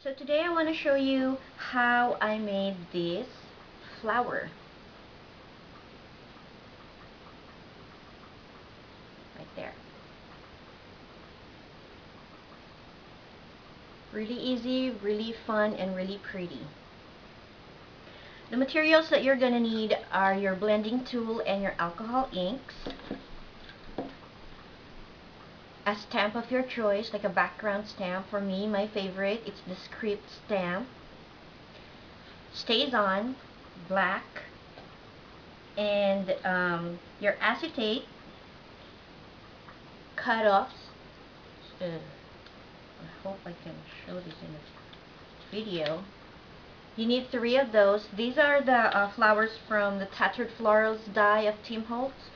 So today I want to show you how I made this flower. Right there. Really easy, really fun, and really pretty. The materials that you're going to need are your blending tool and your alcohol inks a stamp of your choice, like a background stamp. For me, my favorite, it's the script stamp. StazOn, black. And um, your acetate, cut-offs. Uh, I hope I can show this in a video. You need three of those. These are the uh, flowers from the Tattered Florals die of Tim Holtz.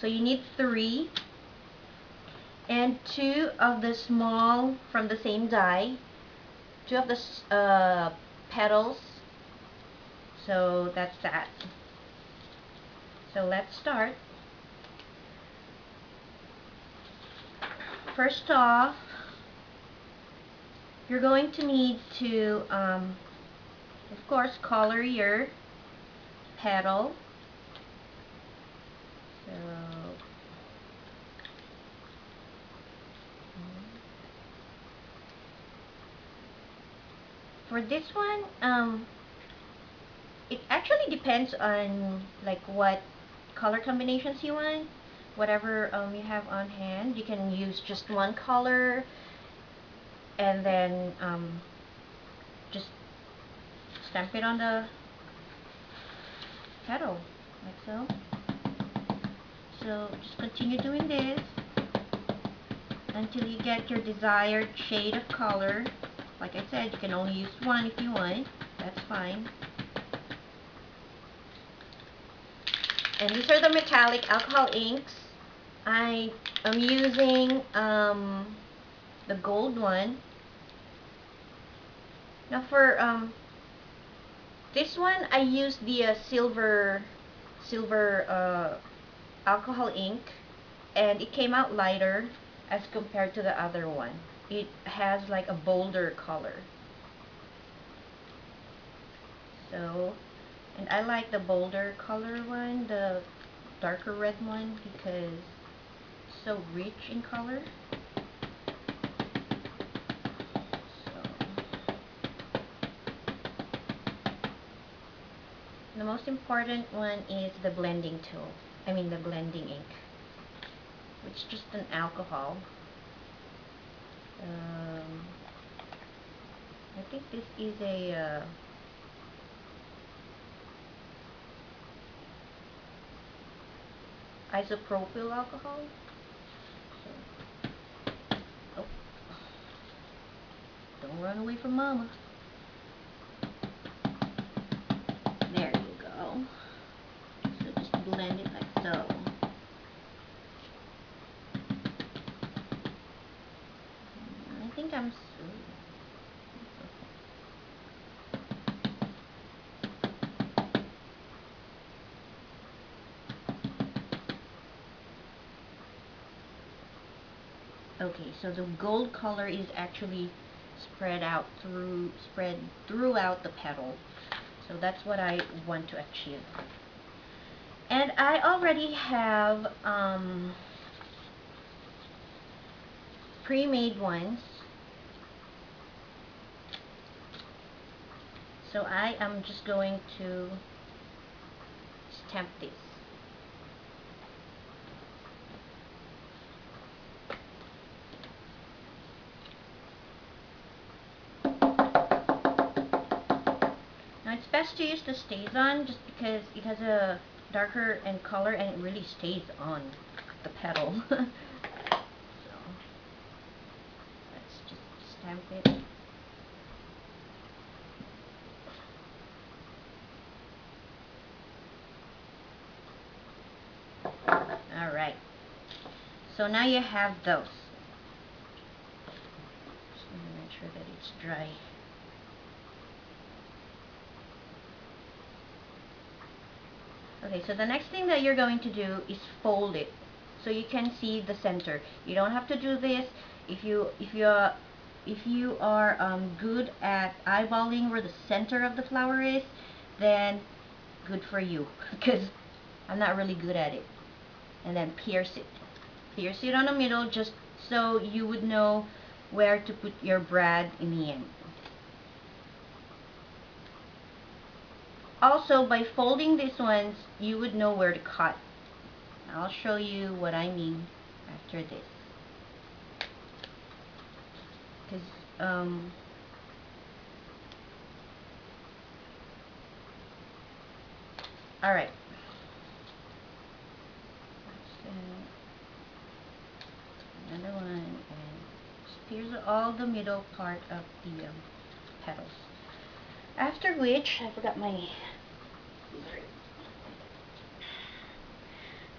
So you need three and two of the small from the same die two of the uh, petals. So that's that. So let's start. First off you're going to need to um, of course color your petal. So for this one um it actually depends on like what color combinations you want. Whatever um, you have on hand you can use just one color and then um, just stamp it on the petal like so. So just continue doing this until you get your desired shade of color like I said, you can only use one if you want. That's fine. And these are the metallic alcohol inks. I am using um, the gold one. Now for um, this one, I used the uh, silver silver uh, alcohol ink, and it came out lighter as compared to the other one it has like a bolder color. So and I like the bolder color one the darker red one because it's so rich in color. The most important one is the blending tool I mean the blending ink which is just an alcohol um, I think this is a uh, isopropyl alcohol. Oh, don't run away from mama. There you go. So just blend it like so. Think I'm Okay, so the gold color is actually spread out through spread throughout the petal. So that's what I want to achieve. And I already have um, pre-made ones So I am just going to stamp this. Now it's best to use the StazOn just because it has a darker and color and it really stays on the petal. so let's just stamp it. So now you have those. Just want to make sure that it's dry. Okay, so the next thing that you're going to do is fold it so you can see the center. You don't have to do this if you if you if you are um, good at eyeballing where the center of the flower is, then good for you. Because I'm not really good at it. And then pierce it. Pierce it on the middle just so you would know where to put your brad in the end. Also, by folding these ones, you would know where to cut. I'll show you what I mean after this. Because, um, alright. Another one, and here's all the middle part of the um, petals. After which, I forgot my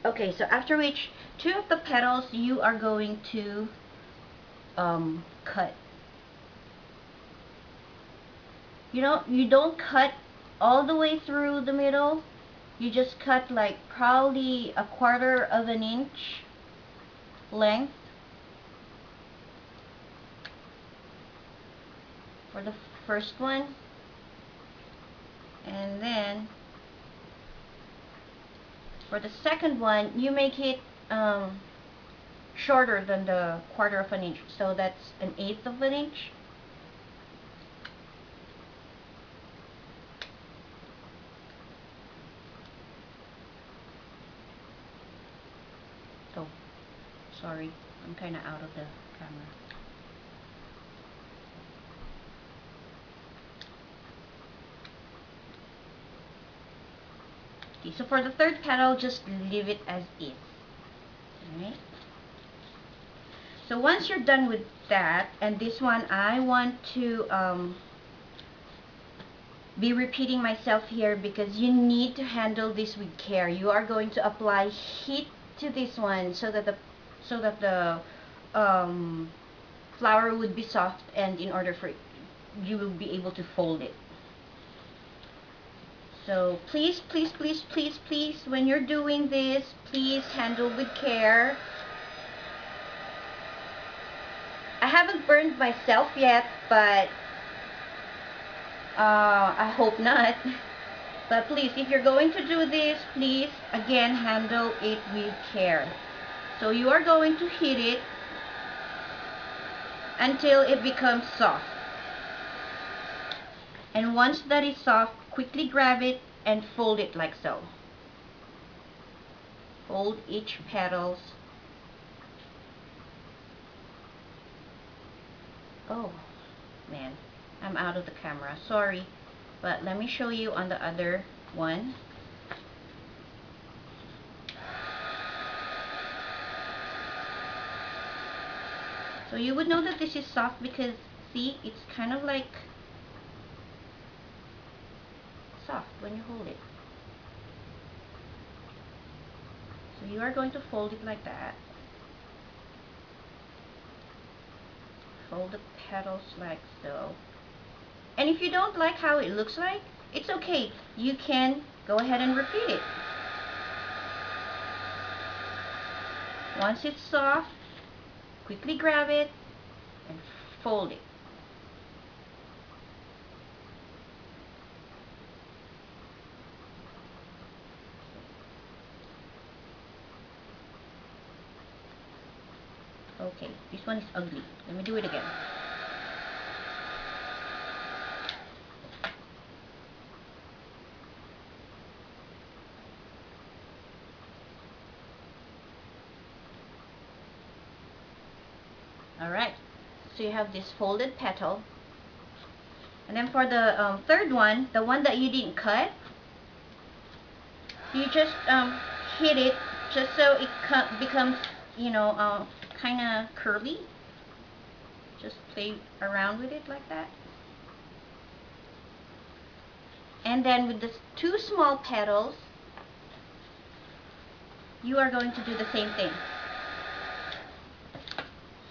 Okay, so after which, two of the petals you are going to um, cut. You don't, you don't cut all the way through the middle. You just cut like probably a quarter of an inch length for the first one. And then for the second one you make it um, shorter than the quarter of an inch. So that's an eighth of an inch. Oh sorry. I'm kinda out of the camera so for the third petal, just leave it as is. Alright? So once you're done with that, and this one, I want to um, be repeating myself here because you need to handle this with care. You are going to apply heat to this one so that the so that the um, flower would be soft and in order for you will be able to fold it. So please, please, please, please, please, when you're doing this, please handle with care. I haven't burned myself yet, but uh, I hope not. But please, if you're going to do this, please, again, handle it with care. So you are going to heat it until it becomes soft. And once that is soft, quickly grab it and fold it like so. Fold each petals. Oh, man. I'm out of the camera. Sorry. But let me show you on the other one. So you would know that this is soft because, see, it's kind of like soft when you hold it. So you are going to fold it like that. Fold the petals like so. And if you don't like how it looks like, it's okay. You can go ahead and repeat it. Once it's soft, quickly grab it and fold it. Okay, this one is ugly. Let me do it again. Alright, so you have this folded petal. And then for the um, third one, the one that you didn't cut, you just um, hit it just so it becomes, you know, uh, kind of curly. Just play around with it like that. And then with the two small petals, you are going to do the same thing.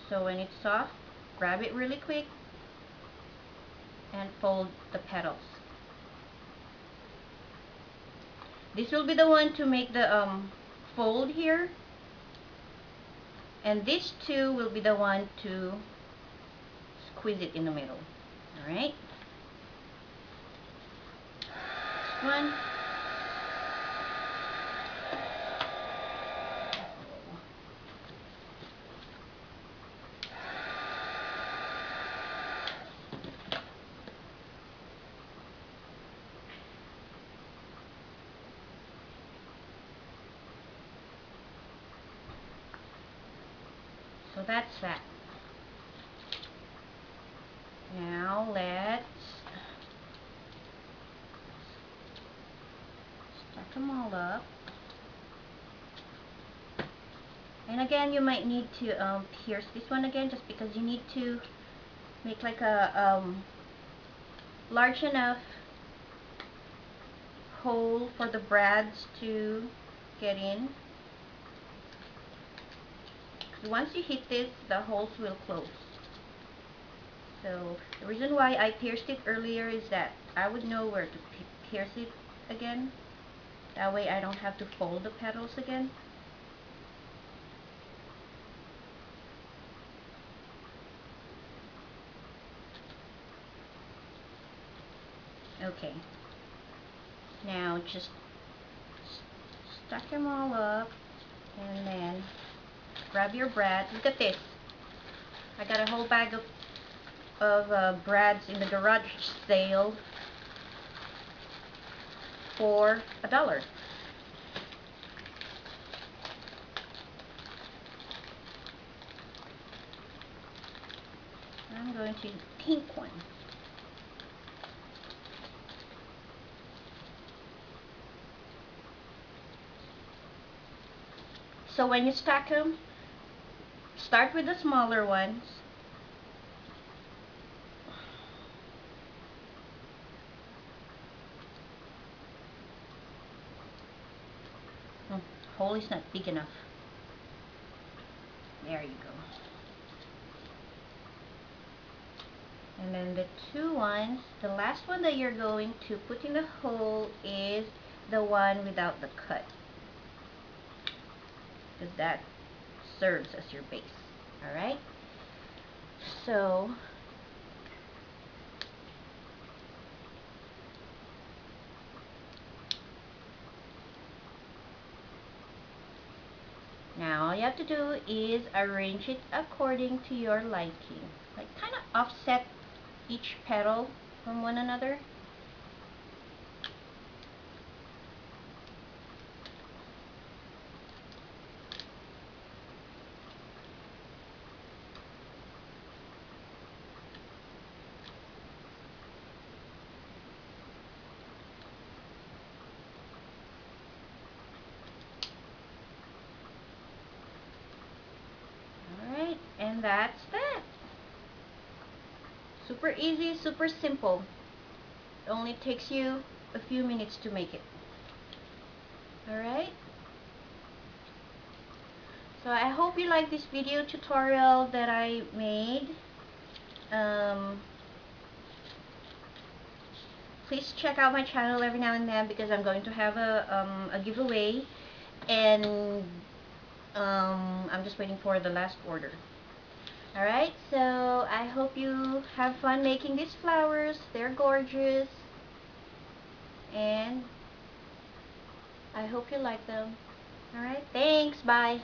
So when it's soft, grab it really quick and fold the petals. This will be the one to make the um, fold here and these two will be the one to squeeze it in the middle. Alright? One. So that's that. Now let's stack them all up. And again, you might need to um, pierce this one again just because you need to make like a um, large enough hole for the brads to get in once you hit this, the holes will close. So the reason why I pierced it earlier is that I would know where to pierce it again. That way I don't have to fold the petals again. Okay. Now just stack them all up and then grab your brad. Look at this. I got a whole bag of of uh, brads in the garage sale for a dollar. I'm going to pink one. So when you stack them, start with the smaller ones. Hmm, oh, hole is not big enough. There you go. And then the two ones the last one that you're going to put in the hole is the one without the cut. Because that serves as your base. Alright? So, now all you have to do is arrange it according to your liking. Like kind of offset each petal from one another. And that's that. Super easy, super simple. It only takes you a few minutes to make it. Alright? So I hope you like this video tutorial that I made. Um, please check out my channel every now and then because I'm going to have a, um, a giveaway and um, I'm just waiting for the last order. Alright, so I hope you have fun making these flowers. They're gorgeous. And I hope you like them. Alright, thanks. Bye.